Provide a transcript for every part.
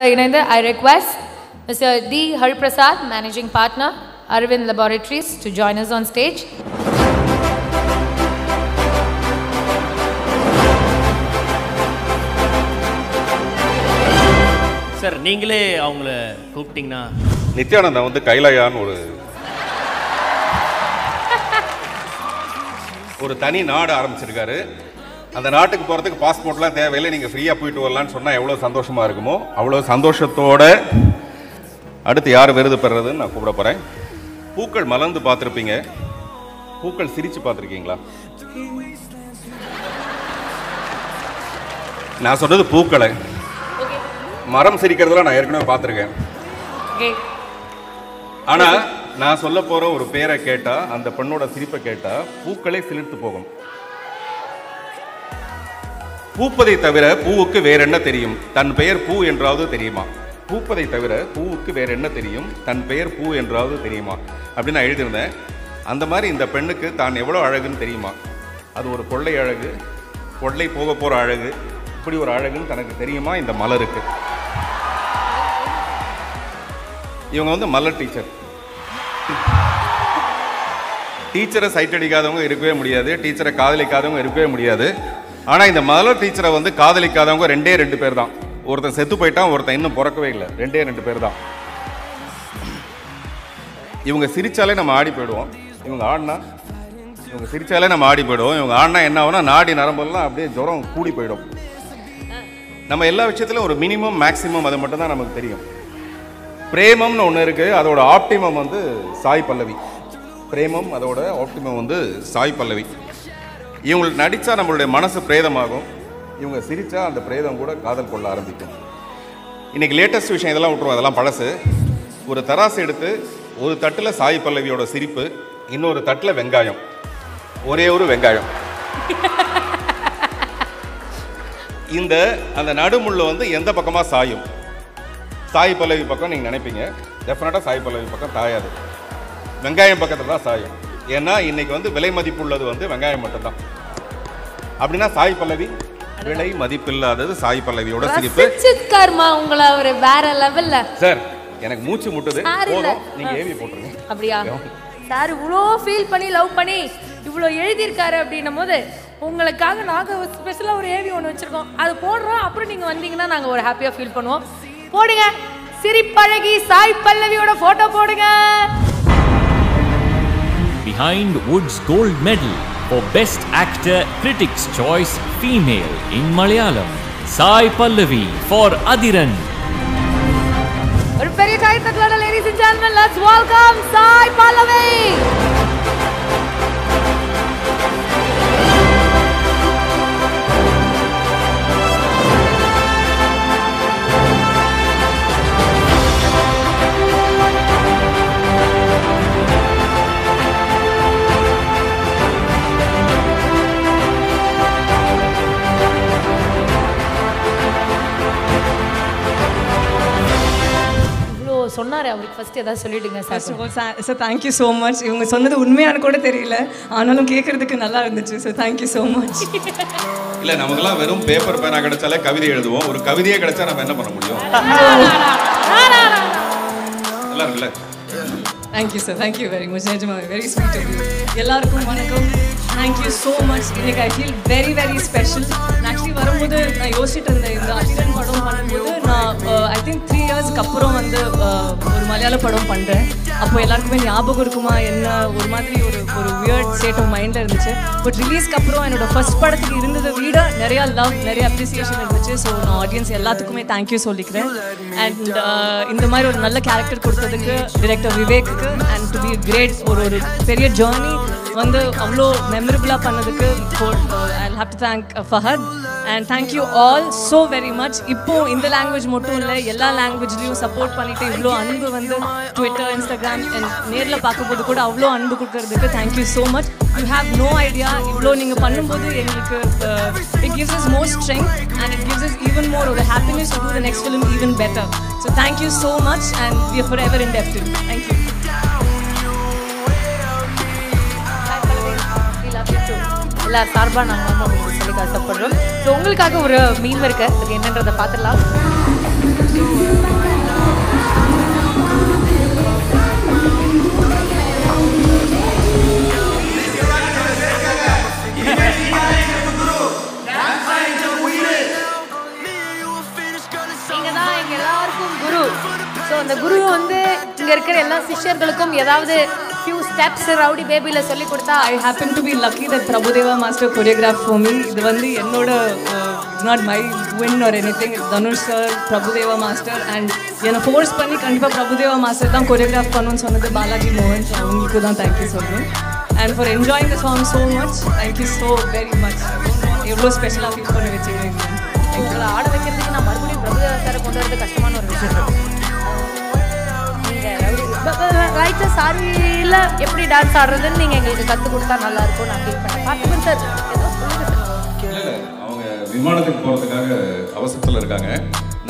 இணைந்து I request mister D Hariprasad managing partner Aravind laboratories to join us on stage. Sir நீங்களே அவங்கள கூப்பிட்டீங்கன்னா? நித்யானந்தா வந்து கைலாயான்னு ஒரு ஒரு தனி நாடு ஆரம்பிச்சிருக்காரு. அந்த நாட்டுக்கு போகிறதுக்கு பாஸ்போர்ட்லாம் தேவையில்லை. நீங்கள் ஃப்ரீயாக போயிட்டு வரலான்னு சொன்னால் எவ்வளோ சந்தோஷமாக இருக்குமோ அவ்வளோ சந்தோஷத்தோட அடுத்து யார் விருது பெறுறதுன்னு நான் கூப்பிட போகிறேன் பூக்கள் மலர்ந்து பார்த்துருப்பீங்க. பூக்கள் சிரித்து பார்த்துருக்கீங்களா? நான் சொன்னது பூக்களை. மரம் சிரிக்கிறதெல்லாம் நான் ஏற்கனவே பார்த்துருக்கேன். ஓகே ஆனா நான் சொல்ல போற ஒரு பேரை கேட்டா அந்த பெண்ணோட சிரிப்பை கேட்டா பூக்களே சிலிர்த்து போகும். பூப்பதை தவிர பூவுக்கு வேற என்ன தெரியும்? தன் பெயர் பூ என்றாவது தெரியுமா? பூப்பதை தவிர பூவுக்கு வேற என்ன தெரியும்? தன் பெயர் பூ என்றாவது தெரியுமா? அப்படின்னு நான் எழுதியிருந்தேன். அந்த மாதிரி இந்த பெண்ணுக்கு தான் எவ்வளோ அழகுன்னு தெரியுமா? அது ஒரு கொள்ளை அழகு கொள்ளை போக போகிற அழகு இப்படி ஒரு அழகுன்னு தனக்கு தெரியுமா? இந்த மலருக்கு. இவங்க வந்து மலர் டீச்சர். டீச்சரை சைட் அடிக்காதவங்க இருக்கவே முடியாது டீச்சரை காதலிக்காதவங்க இருக்கவே முடியாது. ஆனால் இந்த மலர் டீச்சரை வந்து காதலிக்காதவங்க ரெண்டே ரெண்டு பேர் தான். ஒருத்தன் செத்து போயிட்டான் ஒருத்தன் இன்னும் பிறக்கவே இல்லை. ரெண்டே ரெண்டு பேர் தான். இவங்க சிரித்தாலே நம்ம ஆடி போயிடுவோம். இவங்க ஆடினா இவங்க சிரித்தாலே நம்ம ஆடி போயிடுவோம். இவங்க ஆடினா என்ன ஆகும்னா நாடி நரம்பெல்லாம் அப்படியே ஜுரம் கூடி போயிடும். நம்ம எல்லா விஷயத்திலும் ஒரு மினிமம் மேக்ஸிமம் அது மட்டும் தான் நமக்கு தெரியும். பிரேமம்னு ஒன்று இருக்குது அதோட ஆப்டிமம் வந்து சாய் பல்லவி. பிரேமம் அதோட ஆப்டிமம் வந்து சாய் பல்லவி. இவங்களுக்கு நடித்தா நம்மளுடைய மனசு பிரேதமாகும். இவங்க சிரித்தா அந்த பிரேதம் கூட காதல் கொள்ள ஆரம்பிக்கும். இன்றைக்கி லேட்டஸ்ட் விஷயம் இதெல்லாம் விட்டுருவோம். அதெல்லாம் பழசு. ஒரு தராசு எடுத்து ஒரு தட்டில் சாய் பல்லவியோட சிரிப்பு இன்னொரு தட்டில் வெங்காயம். ஒரே ஒரு வெங்காயம். இந்த அந்த நடுமுள்ள வந்து எந்த பக்கமாக சாயும்? சாய் பல்லவி பக்கம் நீங்கள் நினைப்பீங்க. டெஃபினட்டாக சாய் பல்லவி பக்கம் சாயாது. வெங்காயம் பக்கத்தில் தான் சாயும். ஏன்னா இன்னைக்கு வந்து விலை மதிப்புள்ளது வந்து வெங்காயம் மட்டும்தான். அப்படின்னா சாய் பல்லவி விலை மதிப்பில்லாதது சாய் பல்லவியோட சிரிப்பு. ரசிச்சிருக்காருமா உங்களை அவர் வேற லெவல்ல சார் எனக்கு மூச்சு முட்டுது. போதும். நீங்க ஏவி போட்டுருங்க. அப்படியா? சார் இவ்வளோ ஃபீல் பண்ணி லவ் பண்ணி இவ்வளோ எழுதியிருக்காரு அப்படின்னும் போது உங்களுக்காக நாங்கள் ஸ்பெஷலாக ஒரு ஏவி ஒன்று வச்சுருக்கோம். அது போடுறோம். அப்புறம் நீங்கள் வந்தீங்கன்னா நாங்கள் ஒரு ஹாப்பியாக ஃபீல் பண்ணுவோம். போடுங்க. சிரிப்பழகி சாய் பல்லவியோட ஃபோட்டோ போடுங்க. behind Wood's gold medal for Best Actor Critics' Choice Female in Malayalam, Sai Pallavi for Adiran. ഒരു പെരിയ കൈത്തക്കളോടെ ladies and gentlemen let's welcome Sai Pallavi first ஏதாவது சொல்லிடுங்க sir. First of all sir thank you so much இவங்க சொன்னது உண்மையான கூட தெரியல. ஆனாலும் கேட்கறதுக்கு நல்லா இருந்துச்சு ஸோ தேங்க்யூ ஸோ மச் இல்ல நமக்கெல்லாம் வெறும் பேப்பர் பேனா கிடைச்சாலே கவிதை எழுதுவோம். ஒரு கவிதையே கிடைச்சா நம்ம என்ன பண்ண முடியும்? நல்லா இருக்குல்ல? Thank you sir thank you very much நிஜமா வெரி ஸ்வீட் எல்லாருக்கும் வணக்கம். தேங்க்யூ ஸோ மச் இன்னைக்கு I feel very very special actually வரும்போது நான் யோசிச்சுட்டு இருந்தேன் இந்த அதிரன் படம் பண்ணும்போது நான் ஐ திங்க் த்ரீ இயர்ஸ்க்கு அப்புறம் வந்து ஒரு மலையாள படம் பண்ணுறேன் அப்போ எல்லாருக்குமே ஞாபகம் இருக்குமா என்ன ஒரு மாதிரி ஒரு ஒரு வியர்ட் ஸ்டேட் ஆஃப் மைண்டில் இருந்துச்சு. பட் ரிலீஸ்க்கு அப்புறம் என்னோட ஃபர்ஸ்ட் படத்துக்கு இருந்ததை விட நிறையா லவ் நிறைய அப்ரிசியேஷன் இருந்துச்சு. ஸோ நான் ஆடியன்ஸ் எல்லாத்துக்குமே தேங்க்யூ சொல்லிக்கிறேன். அண்ட் இந்த மாதிரி ஒரு நல்ல கேரக்டர் கொடுத்ததுக்கு டிரெக்டர் விவேக்கு அண்ட் டு பி கிரேட் ஒரு ஒரு பெரிய ஜேர்னி வந்து அவ்வளோ மெமரபுளாக பண்ணதுக்கு I have to thank Fahadh and thank you all so very much இப்போ இந்த லாங்குவேஜ் மட்டும் இல்லை எல்லா லாங்குவேஜ்லையும் சப்போர்ட் பண்ணிட்டு இவ்வளோ அன்பு வந்து ட்விட்டர் இன்ஸ்டாகிராம் அண்ட் நேரில் பார்க்கும்போது கூட அவ்வளோ அன்பு கொடுக்கறதுக்கு thank you so much you have no idea இவ்வளோ நீங்கள் பண்ணும்போது எங்களுக்கு it gives is more strength and it gives is even more ஒரு happiness to do the next film even better so thank you so much and we forever in dept thank you எல்லா சார்பாக நாங்கள் கேட்க ஆசைப்படுறோம். ஸோ உங்களுக்காக ஒரு மீன் இருக்கு. அது என்னன்றதை பார்த்துடலாம். அந்த குரு வந்து இங்க இருக்கிற எல்லா சிஷ்யர்களுக்கும் ஏதாவது ஃபியூ ஸ்டெப்ஸ் ரவுடி பேபியில் சொல்லி கொடுத்தா I happen to be lucky that Prabhudeva master choreograph for me இது வந்து என்னோட it's not my win or anything Dhanush sir Prabhudeva master and என்னை ஃபோர்ஸ் பண்ணி கண்டிப்பாக பிரபுதேவா மாஸ்டர் தான் கொரியோகிராஃப் பண்ணணும்னு சொன்னது பாலாஜி மோகன் ஸோ அவங்களுக்கு தான் தேங்க்யூ சொல்லணும். And for enjoying the song so much thank you so very much எவ்வளோ ஸ்பெஷலாக ஃபீல் பண்ண வச்சுக்கிறீங்க எங்களை ஆட வைக்கிறதுக்கு நான் மறுபடியும் பிரபுதேவா சாரை கொண்டு வரது கஷ்டமான ஒரு விஷயம். ரைட்டா சாரியில் எப்படி டான்ஸ் ஆடுறதுன்னு நீங்கள் எங்களுக்கு கற்றுக் கொடுத்தா நல்லா இருக்கும் நான் ஃபீல் பண்ணேன் பார்த்துக்கணும் சார். ஏதோ. அவங்க விமானத்துக்கு போறதுக்காக அவசரத்துல இருக்காங்க.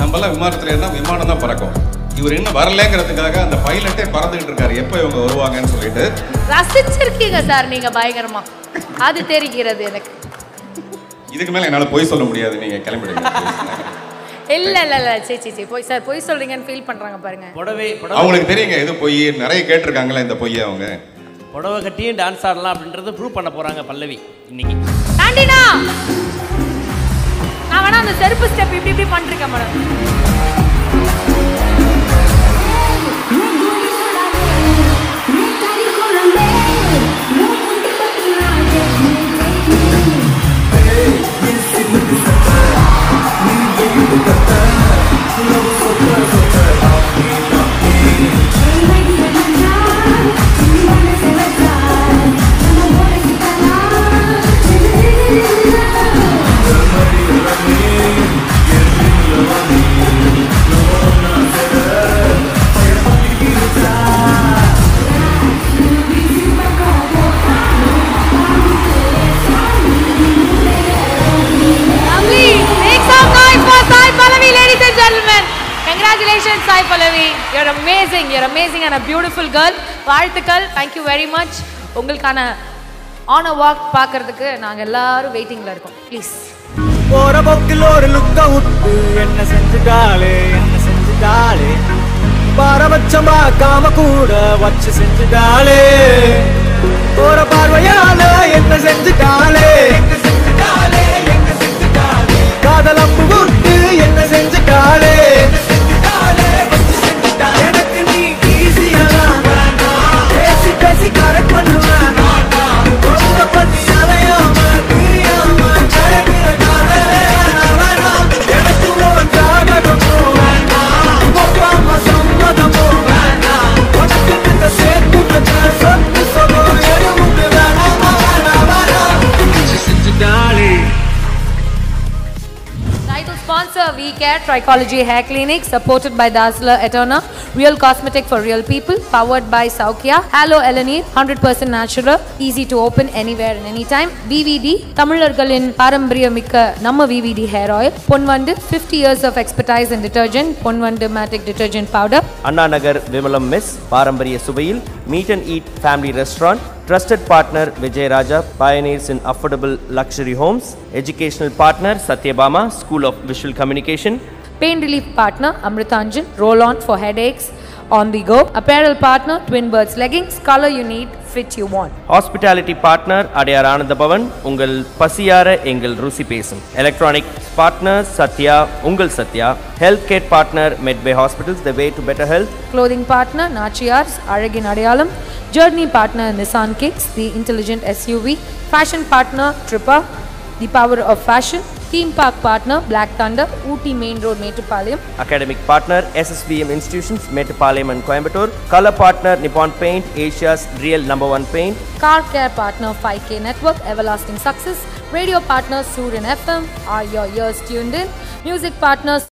நம்மலாம் விமானத்துல இருந்தா விமானம் தான் பறக்கும். இவர் இன்னும் வரலங்கிறதுக்காக அந்த பைலட்டே பறந்துகிட்டு இருக்காரு. எப்போ இவங்க வருவாங்கன்னு சொல்லிட்டு. ரசிச்சிருக்கீங்க சார் நீங்கள் பயங்கரமா. அது தெரிகிறது எனக்கு. இதுக்கு மேல என்னால பொய் சொல்ல முடியாது. நீங்க கிளம்பிடுங்க. இல்ல இல்ல இல்ல. சரி சரி சரி போய் சார் போய் சொல்றீங்கன்னு ஃபீல் பண்றாங்க பாருங்க. புடவை புடவை அவங்களுக்கு தெரியுங்க எது பொய். நிறைய கேட்டிருக்காங்களே இந்த பொய்யை அவங்க. புடவை கட்டியும் டான்ஸ் ஆடலாம் அப்படின்றத ப்ரூவ் பண்ண போறாங்க பல்லவி இன்னைக்கு. ஆண்டினா! நான் வேணா அந்த செருப்பு ஸ்டெப் இப்படி இப்படி பண்ணிருக்கேன் madam. Pallavi. Amazing amazing. You're amazing and a beautiful வாழ்த்துக்கள். தேங்க் யூ வெரி மச் உங்களுக்கான ஆன் அ வாக் பார்க்கறதுக்கு நாங்கள் எல்லாரும் வெயிட்டிங்கில் இருக்கோம் ப்ளீஸ் போற போக்கில் ஒரு லுக்க விட்டு என்ன செஞ்சுட்டாளே என்ன செஞ்சுட்டாளே பாரபட்சம் பார்க்காம கூட வச்சு செஞ்சுட்டாளே போற பார்வையால என்ன செஞ்சுட்டாளே காதலம் VCare Trichology Hair Clinic supported by Dazzler Eterna Real Cosmetic for Real People powered by Saukia Halo Elanir 100% natural easy to open anywhere and anytime VVD தமிழர்களின் பாரம்பரியமிக்க நம்ம VVD hair oil Ponvandu 50 years of expertise in detergent Ponvandu matic detergent powder Anna Nagar Vimalam mess பாரம்பரிய சுவையில் meet and eat family restaurant trusted partner Vijayaraja pioneers in affordable luxury homes educational partner Sathyabama school of visual communication Pain relief partner Amritanjan roll on for headaches on the go apparel partner Twin Birds leggings color you need fit you want hospitality partner Adyar Ananda Bhavan உங்கள் பசியார எங்கள் ருசி பேசும் electronic partner Sathya உங்கள் Sathya health care partner Medway hospitals the way to better health clothing partner Nachiars அழகின் அடையாளம் journey partner Nissan Kicks the intelligent SUV fashion partner Tripper the power of fashion theme park partner Black Thunder Ooty Main Road Metupalayam academic partner SSVM Institutions, Metropolitan and Coimbatore, color partner Nippon Paint, Asia's real number one paint, car care partner 5K Network Everlasting Success. Radio partner Surin FM are your ears tuned in? Music partners